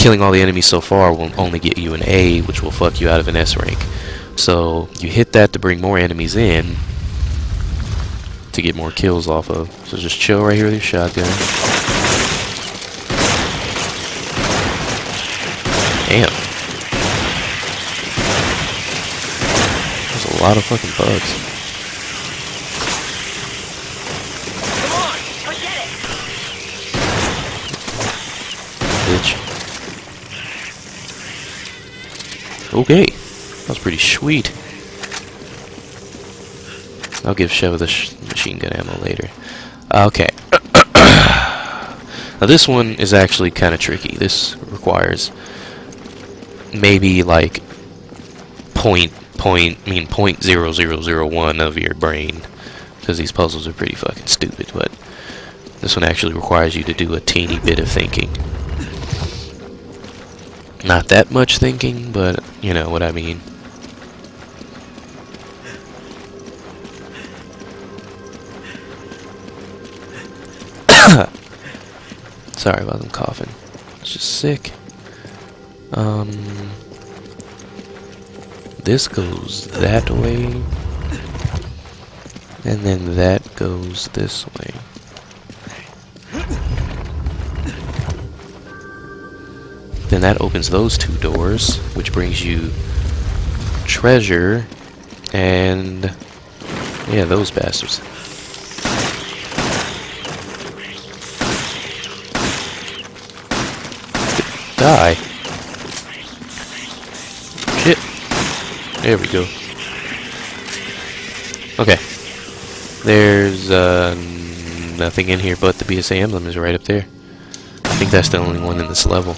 killing all the enemies so far will only get you an A, which will fuck you out of an S rank. So you hit that to bring more enemies in to get more kills off of. So just chill right here with your shotgun. Damn. There's a lot of fucking bugs. Come on, forget it. bitch. Okay, that was pretty sweet. I'll give Sheva the sh machine gun ammo later. Okay. now this one is actually kind of tricky. This requires maybe like point point I mean point zero zero zero one of your brain because these puzzles are pretty fucking stupid. But this one actually requires you to do a teeny bit of thinking. Not that much thinking, but you know what I mean. Sorry about them coughing. It's just sick. Um, this goes that way, and then that goes this way. Then that opens those two doors, which brings you treasure and yeah, those bastards. Die. Shit. There we go. Okay. There's uh, nothing in here but the BSAA emblem is right up there. I think that's the only one in this level.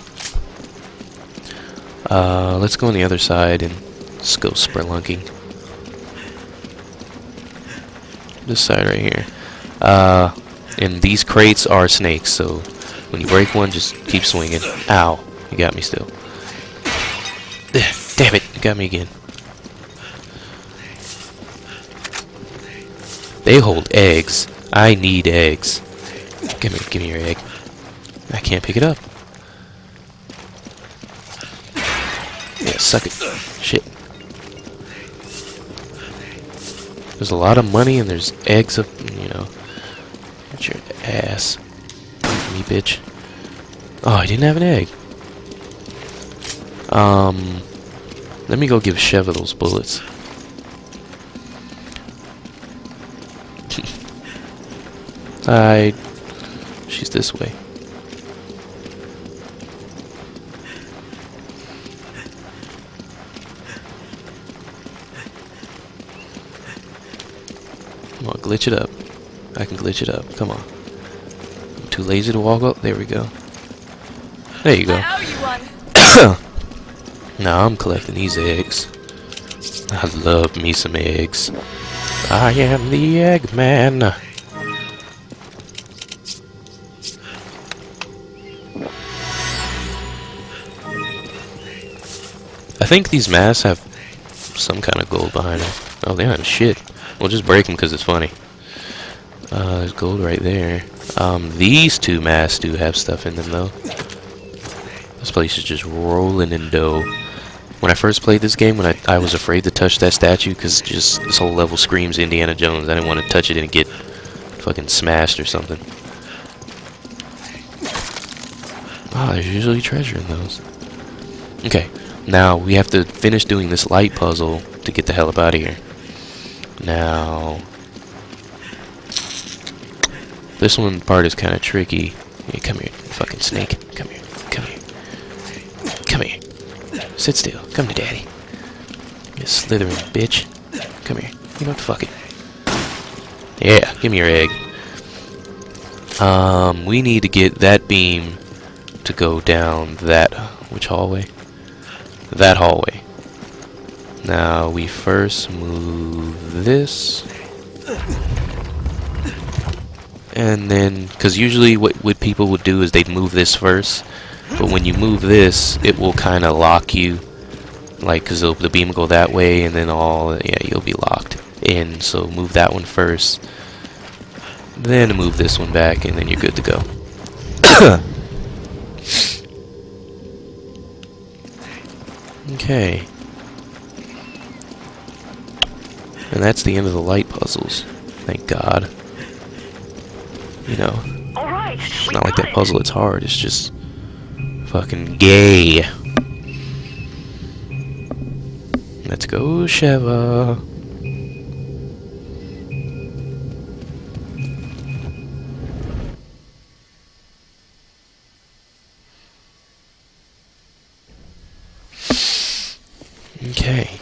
Uh, let's go on the other side and let's go spelunking. This side right here. Uh, and these crates are snakes, so when you break one, just keep swinging. Ow. You got me still. Damn it, you got me again. They hold eggs. I need eggs. Give me, give me your egg. I can't pick it up. Yeah, suck it. Shit. There's a lot of money and there's eggs up, you know. Get your ass. Me, bitch. Oh, I didn't have an egg. Um, let me go give Sheva those bullets. I. She's this way. Glitch it up. I can glitch it up. Come on. I'm too lazy to walk up. There we go. There you go. You. Now I'm collecting these eggs. I love me some eggs. I am the Eggman. I think these masks have some kind of gold behind them. Oh, they don't have shit. We'll just break them because it's funny. Uh, there's gold right there. Um, these two masks do have stuff in them, though. This place is just rolling in dough. When I first played this game, when I, I was afraid to touch that statue, because just this whole level screams Indiana Jones. I didn't want to touch it and get fucking smashed or something. Ah, there's usually treasure in those. Okay, now we have to finish doing this light puzzle to get the hell up out of here. Now, this one part is kind of tricky. Hey, come here, fucking snake. Come here, come here, come here. Sit still. Come to daddy. You slithering bitch. Come here. You know what? Fuck it. Yeah, give me your egg. Um, we need to get that beam to go down that which hallway? That hallway. Now we first move this. And then, because usually what, what people would do is they'd move this first. But when you move this, it will kind of lock you. Like, because the beam will go that way, and then all, yeah, you'll be locked in. So move that one first. Then move this one back, and then you're good to go. Okay. And that's the end of the light puzzles. Thank God. You know, right. it's not like that puzzle, it's hard. It's just fucking gay. Let's go, Sheva. Okay.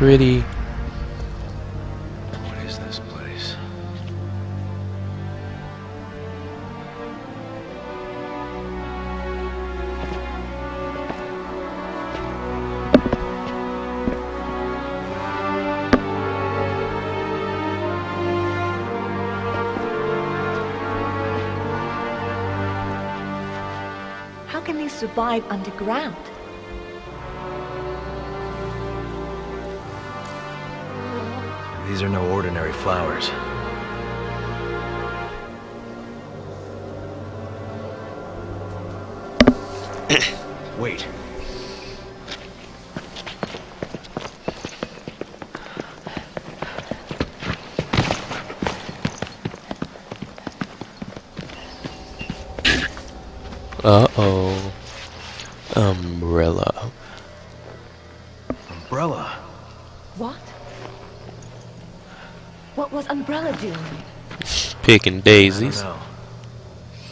Pretty. What is this place? How can they survive underground? These are no ordinary flowers. Wait. Uh-oh. Umbrella. Umbrella. What? What was Umbrella doing? Picking daisies. know.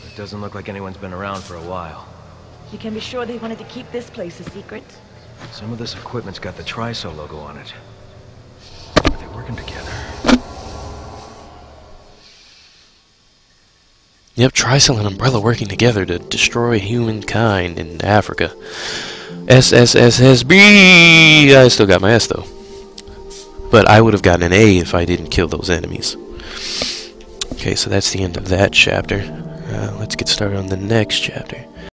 It doesn't look like anyone's been around for a while. You can be sure they wanted to keep this place a secret. Some of this equipment's got the Tricell logo on it. Are they working together? Yep, Tricell and Umbrella working together to destroy humankind in Africa. SSSSB! I still got my S though. But I would have gotten an A if I didn't kill those enemies. Okay, so that's the end of that chapter. Uh, let's get started on the next chapter.